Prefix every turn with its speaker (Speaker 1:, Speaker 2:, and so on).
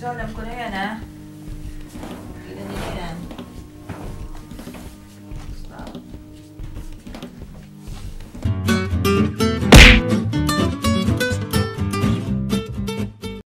Speaker 1: yo hablo en coreana.